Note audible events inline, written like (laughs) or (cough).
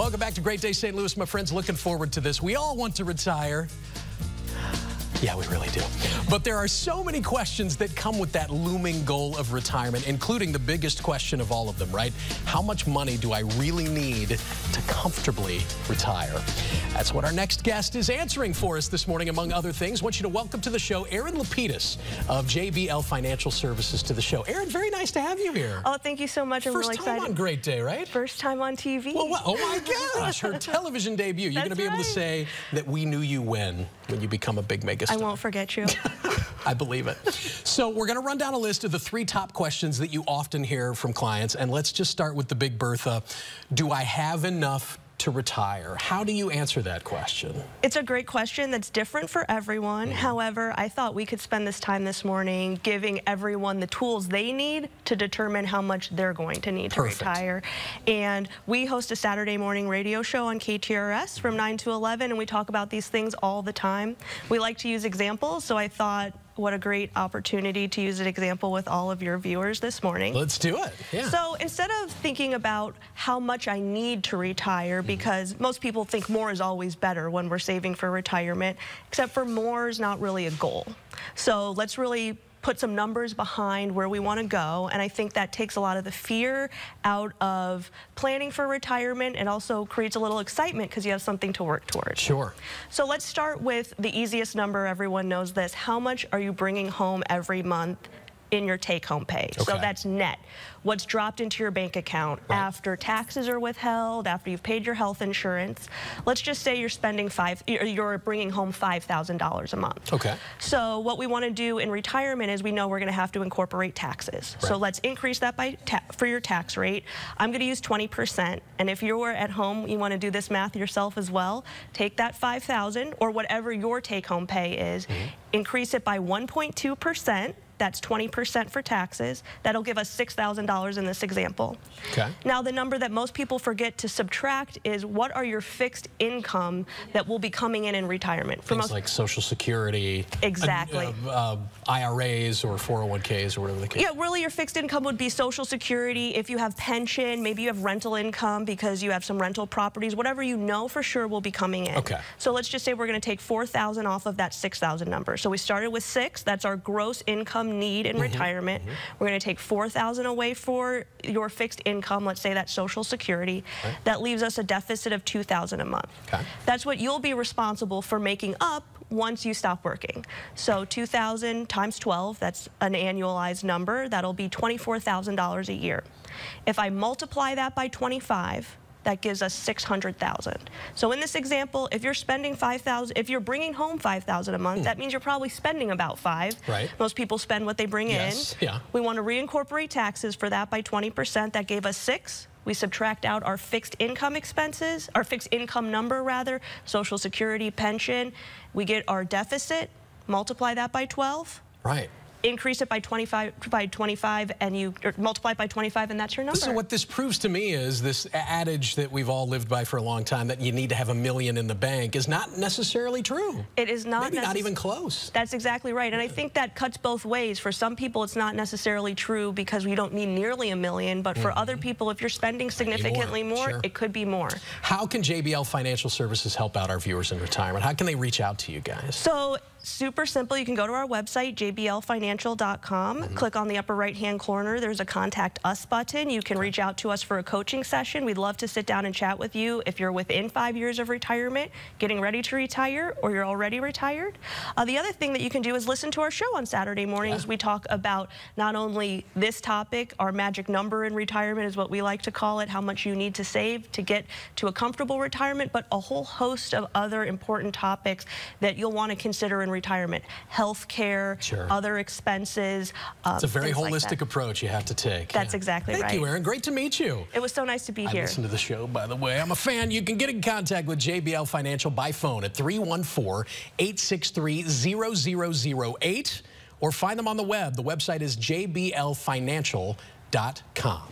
Welcome back to Great Day St. Louis, my friends. Looking forward to this. We all want to retire. Yeah, we really do. But there are so many questions that come with that looming goal of retirement, including the biggest question of all of them, right? How much money do I really need to comfortably retire? That's what our next guest is answering for us this morning, among other things. I want you to welcome to the show Aaron Lapidus of JBL Financial Services to the show. Aaron, very nice to have you here. Oh, thank you so much. I'm First really time excited. on Great Day, right? First time on TV. Well, well, oh my (laughs) gosh, her television debut. You're going to be able to say that we knew you when, when you become a big mega I won't forget you. (laughs) I believe it. So we're going to run down a list of the three top questions that you often hear from clients. And let's just start with the big Bertha. Do I have enough to retire? How do you answer that question? it's a great question that's different for everyone. Mm-hmm. However, I thought we could spend this time this morning giving everyone the tools they need to determine how much they're going to need to Perfect. retire. And we host a Saturday morning radio show on KTRS from 9 to 11, and we talk about these things all the time. We like to use examples, so I thought what a great opportunity to use an example with all of your viewers this morning. Let's do it. Yeah. So instead of thinking about how much I need to retire, mm-hmm. because most people think more is always better when we're saving for retirement, except for more is not really a goal. So let's really put some numbers behind where we want to go. And I think that takes a lot of the fear out of planning for retirement and also creates a little excitement because you have something to work towards. sure. So let's start with the easiest number. Everyone knows this. How much are you bringing home every month in your take-home pay? So that's net. What's dropped into your bank account Right. after taxes are withheld, after you've paid your health insurance. Let's just say you're spending five, you're bringing home $5,000 a month. Okay. So what we want to do in retirement is we know we're going to have to incorporate taxes. Right. So let's increase that by ta- for your tax rate. I'm going to use 20%. And if you're at home, you want to do this math yourself as well. Take that 5,000 or whatever your take-home pay is, Mm-hmm. increase it by 1.2%. That's 20% for taxes. That'll give us $6,000 in this example. Okay. Now, the number that most people forget to subtract is what are your fixed income that will be coming in in retirement? For Things most like Social Security. Exactly. uh, uh, IRAs or 401ks or whatever the case. Yeah, really your fixed income would be Social Security. If you have pension, maybe you have rental income because you have some rental properties, whatever you know for sure will be coming in. Okay. So let's just say we're going to take 4,000 off of that 6,000 number. So we started with six. That's our gross income need in mm-hmm. retirement. Mm-hmm. We're going to take 4,000 away for your fixed income. Let's say that's Social Security. Right. That leaves us a deficit of 2,000 a month. Okay. That's what you'll be responsible for making up once you stop working. So 2,000 times 12, that's an annualized number. That'll be $24,000 a year. If I multiply that by 25, that gives us 600,000. So in this example, if you're spending 5,000, if you're bringing home 5,000 a month, that means you're probably spending about five. Hmm. Right. Most people spend what they bring Yes, in. yeah. We want to reincorporate taxes for that by 20%. That gave us six. We subtract out our fixed income expenses, our fixed income number rather, Social Security, pension. We get our deficit, multiply that by 12, Right. Increase it by 25, by 25, and you multiply it by 25, and that's your number. So what this proves to me is this adage that we've all lived by for a long time that you need to have a million in the bank is not necessarily true. it is not Maybe not even close. That's exactly right. And I think that cuts both ways. For some people, it's not necessarily true because we don't need nearly a million. But for other people, if you're spending significantly more, Mm-hmm. Sure. it could be more. How can JBL Financial Services help out our viewers in retirement? How can they reach out to you guys? So super simple. You can go to our website, jblfinancial.com. Click on the upper right-hand corner. There's a Contact Us button. You can reach out to us for a coaching session. We'd love to sit down and chat with you if you're within five years of retirement, getting ready to retire, or you're already retired. Uh, the other thing that you can do is listen to our show on Saturday mornings. Yeah. We talk about not only this topic, our magic number in retirement is what we like to call it, how much you need to save to get to a comfortable retirement, but a whole host of other important topics that you'll want to consider in retirement. Health care, Sure. other expenses. Uh, It's a very things like holistic approach you have to take. That's exactly Thank right. Thank you, Aaron. Great to meet you. It was so nice to be I here. listen to the show, by the way. I'm a fan. You can get in contact with JBL Financial by phone at 314-863-0008 or find them on the web. The website is jblfinancial.com.